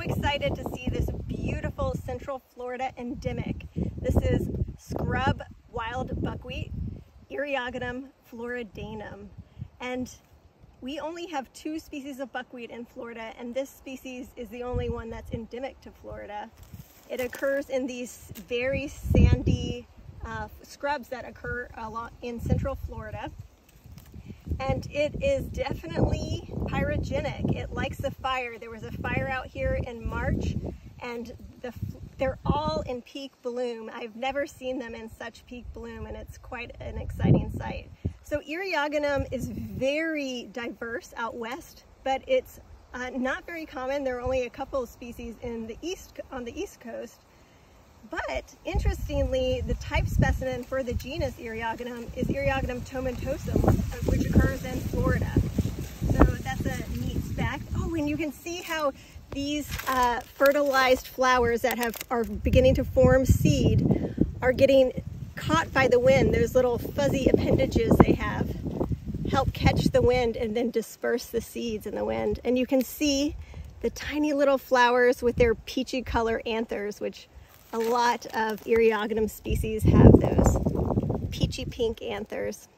excited to see this beautiful Central Florida endemic. This is scrub wild buckwheat, Eriogonum floridanum. And we only have two species of buckwheat in Florida, and this species is the only one that's endemic to Florida. It occurs in these very sandy uh, scrubs that occur a lot in Central Florida and it is definitely pyrogenic. It likes the fire. There was a fire out here in March and the, they're all in peak bloom. I've never seen them in such peak bloom and it's quite an exciting sight. So Eriogonum is very diverse out west, but it's uh, not very common. There are only a couple of species in the east on the east coast. But interestingly, the type specimen for the genus Eriogonum is Eriogonum tomentosum, which occurs in Florida. So that's a neat fact. Oh, and you can see how these uh, fertilized flowers that have are beginning to form seed are getting caught by the wind. Those little fuzzy appendages they have help catch the wind and then disperse the seeds in the wind. And you can see the tiny little flowers with their peachy color anthers, which a lot of Eriogonum species have those peachy pink anthers.